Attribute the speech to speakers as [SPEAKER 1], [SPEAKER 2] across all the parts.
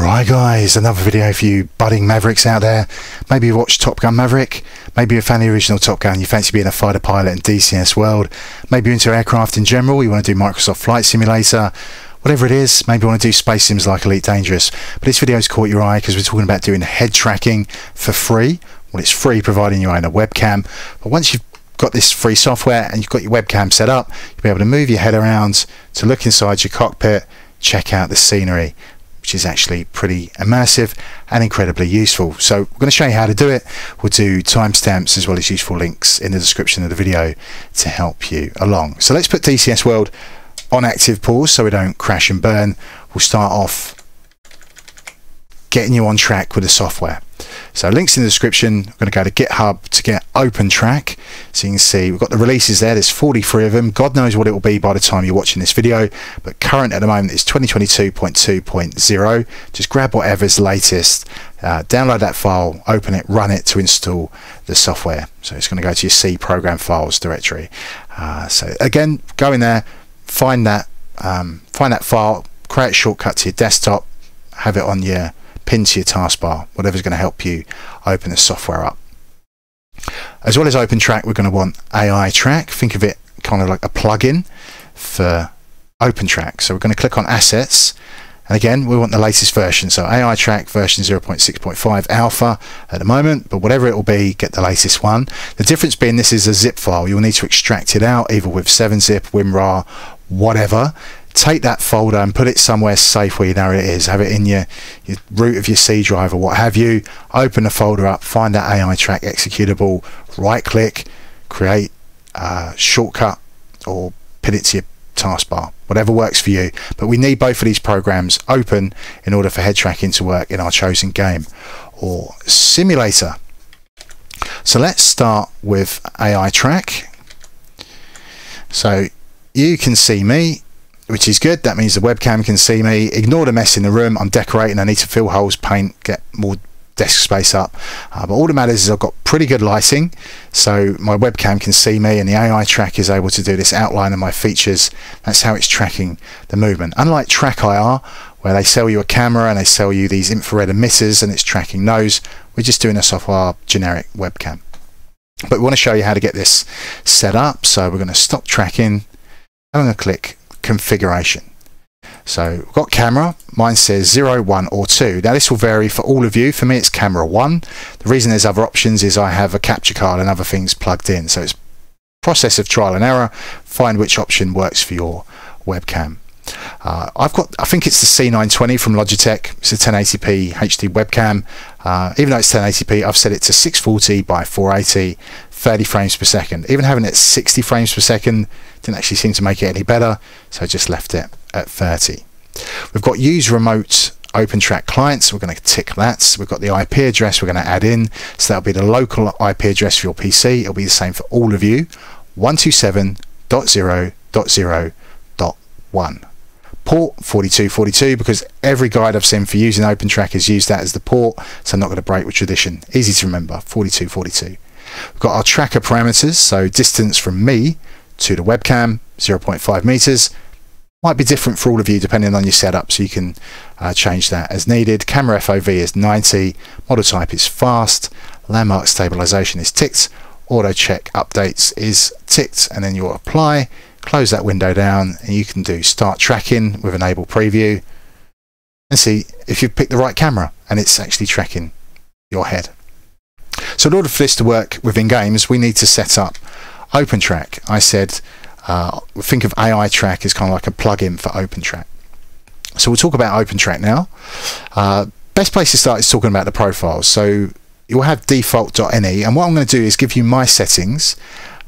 [SPEAKER 1] Right guys, another video for you budding Mavericks out there. Maybe you watched Top Gun Maverick, maybe you're a fan of the original Top Gun, you fancy being a fighter pilot in DCS World, maybe you're into aircraft in general, you want to do Microsoft Flight Simulator, whatever it is, maybe you want to do space sims like Elite Dangerous. But this video's caught your eye because we're talking about doing head tracking for free. Well, it's free providing you own a webcam, but once you've got this free software and you've got your webcam set up, you'll be able to move your head around to look inside your cockpit, check out the scenery which is actually pretty immersive and incredibly useful. So we're going to show you how to do it. We'll do timestamps as well as useful links in the description of the video to help you along. So let's put DCS World on active pause so we don't crash and burn. We'll start off getting you on track with the software. So links in the description. I'm going to go to GitHub to get OpenTrack. So you can see we've got the releases there. There's 43 of them. God knows what it will be by the time you're watching this video. But current at the moment is 2022.2.0. Just grab whatever's latest. Uh, download that file, open it, run it to install the software. So it's going to go to your C program files directory. Uh, so again, go in there, find that, um, find that file, create a shortcut to your desktop, have it on your pin to your taskbar, whatever's going to help you open the software up. As well as OpenTrack, we're going to want AI Track. Think of it kind of like a plugin for OpenTrack. So we're going to click on Assets. And again, we want the latest version. So AI Track version 0.6.5 alpha at the moment, but whatever it will be, get the latest one. The difference being this is a zip file. You'll need to extract it out either with 7-zip, WinRAR, whatever take that folder and put it somewhere safe where you know it is. Have it in your, your root of your C drive or what have you. Open the folder up, find that AI track executable, right click, create a shortcut or pin it to your taskbar, whatever works for you. But we need both of these programs open in order for head tracking to work in our chosen game or simulator. So let's start with AI track. So you can see me which is good. That means the webcam can see me. Ignore the mess in the room. I'm decorating. I need to fill holes, paint, get more desk space up. Uh, but all that matters is I've got pretty good lighting, so my webcam can see me, and the AI track is able to do this outline of my features. That's how it's tracking the movement. Unlike TrackIR, where they sell you a camera and they sell you these infrared emitters, and it's tracking those, we're just doing a software generic webcam. But we want to show you how to get this set up. So we're going to stop tracking. I'm going to click configuration. So we've got camera, mine says 0, 1 or 2. Now this will vary for all of you. For me it's camera 1. The reason there's other options is I have a capture card and other things plugged in. So it's process of trial and error, find which option works for your webcam. Uh, I've got, I think it's the C920 from Logitech. It's a 1080p HD webcam. Uh, even though it's 1080p, I've set it to 640 by 480, 30 frames per second. Even having it 60 frames per second didn't actually seem to make it any better, so I just left it at 30. We've got use remote OpenTrack clients. We're going to tick that. We've got the IP address we're going to add in. So that'll be the local IP address for your PC. It'll be the same for all of you. 127.0.0.1 port 4242 because every guide I've seen for using OpenTrack has used that as the port so I'm not going to break with tradition easy to remember 4242 we've got our tracker parameters so distance from me to the webcam 0.5 meters might be different for all of you depending on your setup so you can uh, change that as needed camera FOV is 90 model type is fast landmark stabilization is ticked auto check updates is ticked and then you'll apply close that window down and you can do start tracking with enable preview and see if you've picked the right camera and it's actually tracking your head. So in order for this to work within games we need to set up OpenTrack. I said uh, think of AI Track as kind of like a plugin for OpenTrack. So we'll talk about OpenTrack now. Uh, best place to start is talking about the profiles. So you'll have default.ini, and what I'm going to do is give you my settings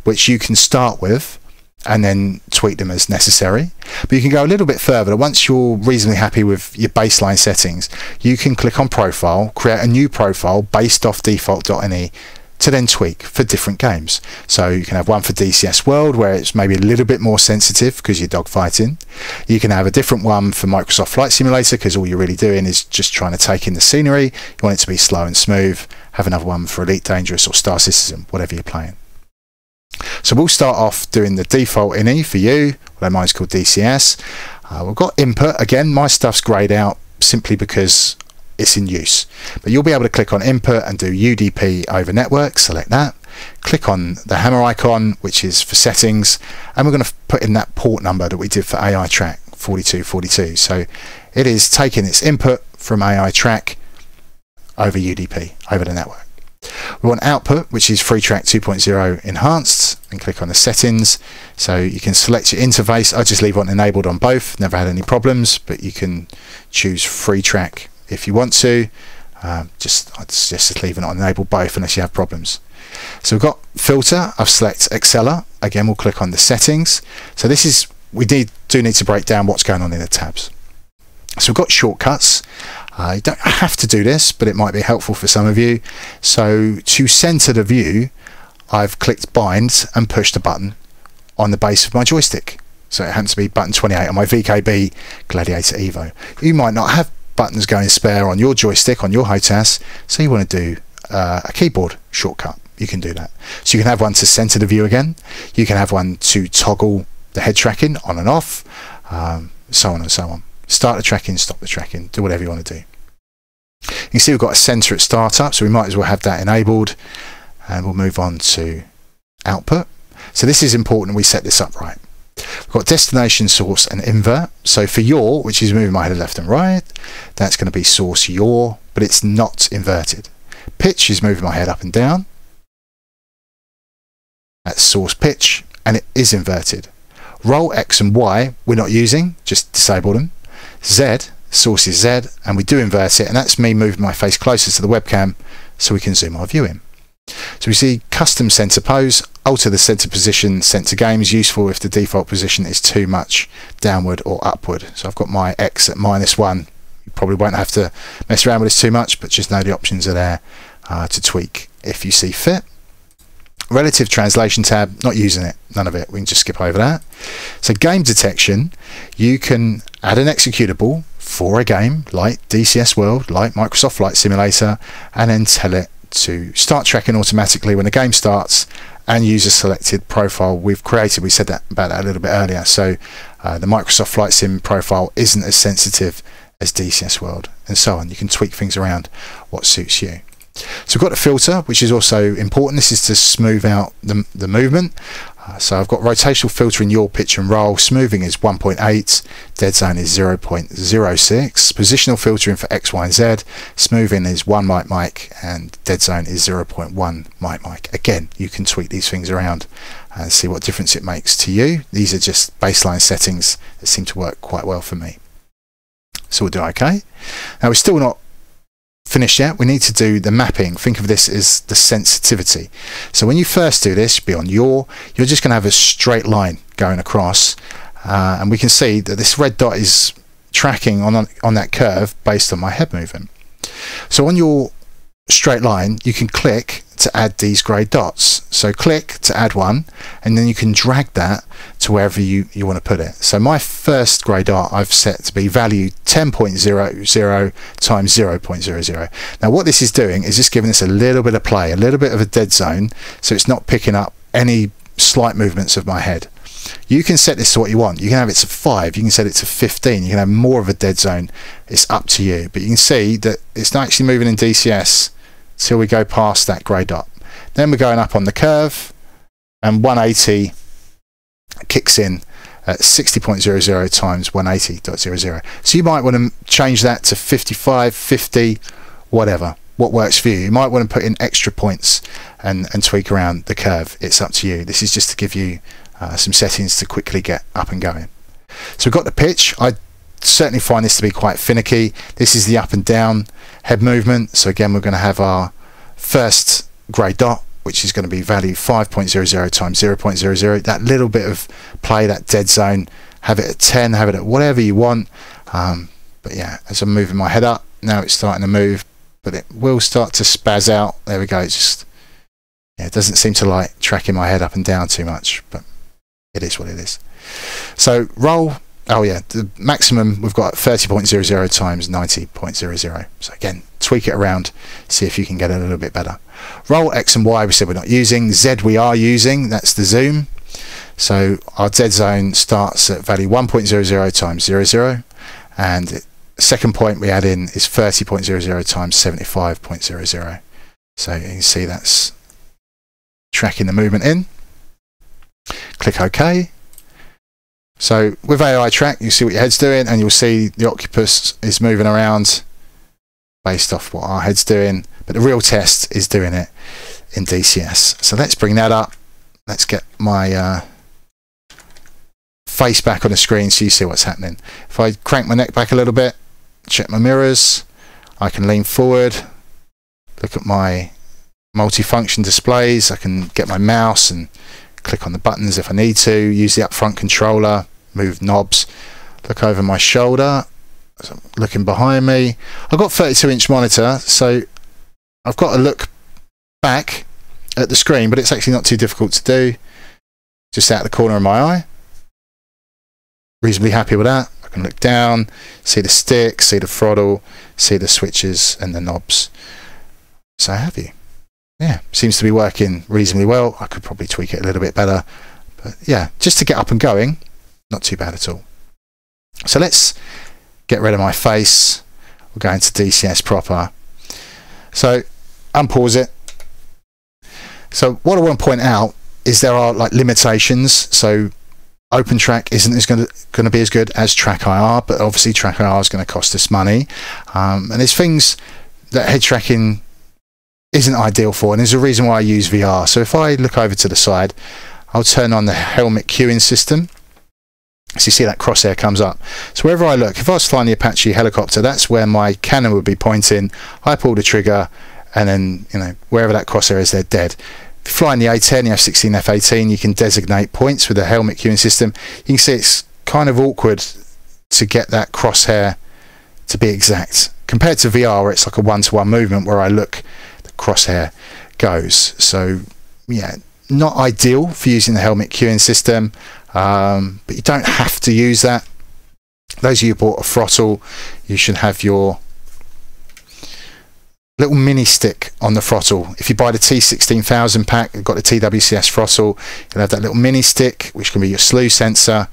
[SPEAKER 1] which you can start with and then tweak them as necessary. But you can go a little bit further. Once you're reasonably happy with your baseline settings, you can click on profile, create a new profile based off default.ini to then tweak for different games. So you can have one for DCS World where it's maybe a little bit more sensitive because you're dogfighting. You can have a different one for Microsoft Flight Simulator because all you're really doing is just trying to take in the scenery. You want it to be slow and smooth. Have another one for Elite Dangerous or Star Citizen, whatever you're playing. So we'll start off doing the default INI for you, although mine's called DCS. Uh, we've got input, again my stuff's greyed out simply because it's in use. But you'll be able to click on input and do UDP over network, select that. Click on the hammer icon, which is for settings, and we're going to put in that port number that we did for AI track 4242. So it is taking its input from AI track over UDP, over the network. We want output, which is FreeTrack 2.0 enhanced, and click on the settings. So you can select your interface. I just leave it enabled on both. Never had any problems, but you can choose FreeTrack if you want to. Um, just I suggest leaving it on enable both unless you have problems. So we've got filter. I've select Accela. Again, we'll click on the settings. So this is we need do need to break down what's going on in the tabs. So we've got shortcuts. Uh, you don't have to do this, but it might be helpful for some of you. So to center the view, I've clicked bind and pushed a button on the base of my joystick. So it happens to be button 28 on my VKB Gladiator Evo. You might not have buttons going spare on your joystick, on your HOTAS, so you want to do uh, a keyboard shortcut. You can do that. So you can have one to center the view again. You can have one to toggle the head tracking on and off, um, so on and so on. Start the tracking, stop the tracking, do whatever you want to do. You can see we've got a center at startup, so we might as well have that enabled. And we'll move on to output. So this is important we set this up right. We've got destination, source, and invert. So for yaw, which is moving my head left and right, that's going to be source yaw, but it's not inverted. Pitch is moving my head up and down. That's source pitch, and it is inverted. Roll X and Y we're not using, just disable them. Z, source is Z, and we do invert it, and that's me moving my face closer to the webcam so we can zoom our view in. So we see custom center pose, alter the center position center game is useful if the default position is too much downward or upward. So I've got my X at minus one. You probably won't have to mess around with this too much, but just know the options are there uh, to tweak if you see fit. Relative translation tab, not using it, none of it. We can just skip over that. So game detection, you can add an executable for a game like DCS World, like Microsoft Flight Simulator, and then tell it to start tracking automatically when the game starts and use a selected profile we've created. We said that about that a little bit earlier. So uh, the Microsoft Flight Sim profile isn't as sensitive as DCS World and so on. You can tweak things around what suits you. So we've got a filter, which is also important. This is to smooth out the, the movement. So I've got rotational filter in yaw pitch and roll. Smoothing is 1.8. Dead zone is 0.06. Positional filtering for X, Y, and Z. Smoothing is 1 mic mic and dead zone is 0.1 mic mic. Again, you can tweak these things around and see what difference it makes to you. These are just baseline settings that seem to work quite well for me. So we'll do OK. Now we're still not finished yet, we need to do the mapping. Think of this as the sensitivity. So when you first do this, be on yaw, you're just going to have a straight line going across. Uh, and we can see that this red dot is tracking on, on that curve based on my head movement. So on your straight line, you can click to add these grey dots. So click to add one, and then you can drag that to wherever you, you want to put it. So my first grey dot I've set to be value 10.00 times 0.00. Now what this is doing is just giving us a little bit of play, a little bit of a dead zone, so it's not picking up any slight movements of my head. You can set this to what you want. You can have it to 5, you can set it to 15, you can have more of a dead zone. It's up to you. But you can see that it's not actually moving in DCS till we go past that grey dot. Then we're going up on the curve and 180 kicks in at 60.00 times 180.00. So you might want to change that to 55, 50, whatever, what works for you. You might want to put in extra points and, and tweak around the curve. It's up to you. This is just to give you uh, some settings to quickly get up and going. So we've got the pitch. I certainly find this to be quite finicky. This is the up and down head movement. So again, we're going to have our first grey dot, which is going to be value 5.00 times 0.00. That little bit of play, that dead zone, have it at 10, have it at whatever you want. Um, but yeah, as I'm moving my head up, now it's starting to move, but it will start to spaz out. There we go. It's just, yeah, it doesn't seem to like tracking my head up and down too much, but it is what it is. So roll oh yeah, the maximum we've got 30.00 times 90.00. So again, tweak it around, see if you can get it a little bit better. Roll X and Y we said we're not using, Z we are using, that's the zoom. So our dead zone starts at value 1.00 times 00 and it second point we add in is 30.00 times 75.00. So you can see that's tracking the movement in. Click OK. So with AI track, you see what your head's doing and you'll see the octopus is moving around based off what our head's doing. But the real test is doing it in DCS. So let's bring that up. Let's get my uh, face back on the screen so you see what's happening. If I crank my neck back a little bit, check my mirrors, I can lean forward, look at my multifunction displays, I can get my mouse and click on the buttons if I need to, use the upfront controller, move knobs, look over my shoulder, looking behind me. I've got 32 inch monitor, so I've got to look back at the screen, but it's actually not too difficult to do. Just out the corner of my eye. Reasonably happy with that. I can look down, see the stick, see the throttle, see the switches and the knobs. So have you. Yeah, seems to be working reasonably well. I could probably tweak it a little bit better. But yeah, just to get up and going, not too bad at all. So let's get rid of my face. We're going to DCS proper. So unpause it. So what I want to point out is there are like limitations. So OpenTrack isn't as going to, going to be as good as TrackIR, but obviously TrackIR is going to cost us money. Um, and there's things that head tracking isn't ideal for, and there's a reason why I use VR. So if I look over to the side, I'll turn on the helmet cueing system. So you see that crosshair comes up. So wherever I look, if I was flying the Apache helicopter, that's where my cannon would be pointing. I pull the trigger, and then you know wherever that crosshair is, they're dead. Flying the A10, the F16, F18, you can designate points with the helmet cueing system. You can see it's kind of awkward to get that crosshair to be exact compared to VR, where it's like a one-to-one movement where I look, the crosshair goes. So yeah, not ideal for using the helmet cueing system, um, but you don't have to use that. Those of you who bought a throttle, you should have your little mini stick on the throttle. If you buy the T16000 pack, you've got the TWCS throttle, you'll have that little mini stick, which can be your slew sensor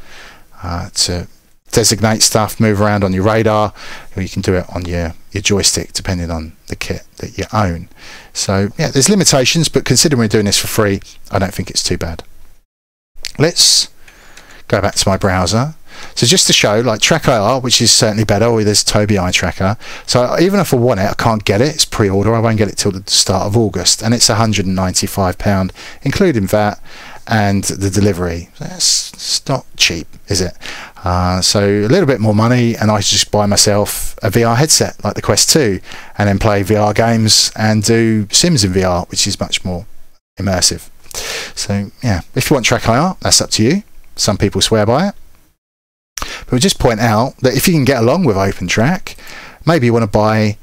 [SPEAKER 1] uh, to designate stuff, move around on your radar, or you can do it on your, your joystick, depending on the kit that you own. So, yeah, there's limitations, but considering we're doing this for free, I don't think it's too bad. Let's go back to my browser so just to show, like TrackIR, which is certainly better, or there's Tobii Eye Tracker. So even if I want it, I can't get it. It's pre-order. I won't get it till the start of August, and it's 195 pound, including VAT and the delivery. That's not cheap, is it? Uh, so a little bit more money, and I just buy myself a VR headset like the Quest 2, and then play VR games and do Sims in VR, which is much more immersive. So yeah, if you want TrackIR, that's up to you. Some people swear by it. But we'll just point out that if you can get along with OpenTrack, maybe you want to buy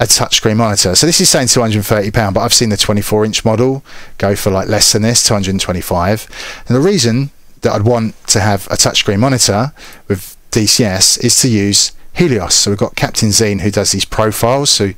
[SPEAKER 1] a touchscreen monitor. So this is saying £230, but I've seen the 24 inch model go for like less than this, 225 And the reason that I'd want to have a touchscreen monitor with DCS is to use Helios. So we've got Captain Zeen who does these profiles. So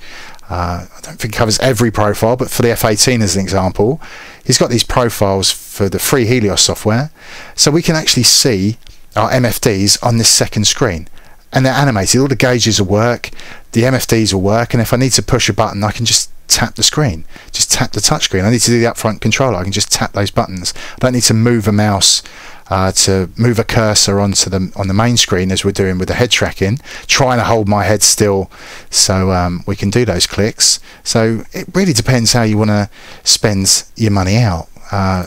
[SPEAKER 1] uh, I don't think it covers every profile, but for the F18 as an example, he's got these profiles for the free Helios software. So we can actually see our MFDs on this second screen and they're animated. All the gauges will work, the MFDs will work, and if I need to push a button, I can just tap the screen, just tap the touch screen. I need to do the upfront controller, I can just tap those buttons. I don't need to move a mouse uh, to move a cursor onto the on the main screen as we're doing with the head tracking, trying to hold my head still so um, we can do those clicks. So it really depends how you want to spend your money out. Uh,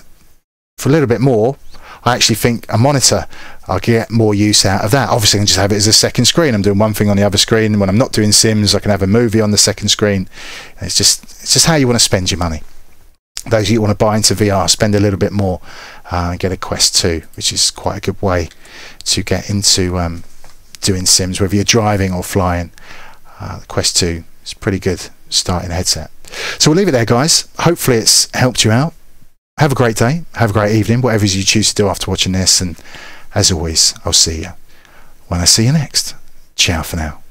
[SPEAKER 1] for a little bit more, I actually think a monitor, I'll get more use out of that. Obviously, I can just have it as a second screen. I'm doing one thing on the other screen. When I'm not doing Sims, I can have a movie on the second screen. It's just, it's just how you want to spend your money. Those you want to buy into VR, spend a little bit more uh, and get a Quest 2, which is quite a good way to get into um, doing Sims, whether you're driving or flying. Uh, Quest 2 is pretty good starting headset. So we'll leave it there, guys. Hopefully, it's helped you out have a great day, have a great evening, whatever you choose to do after watching this. And as always, I'll see you when I see you next. Ciao for now.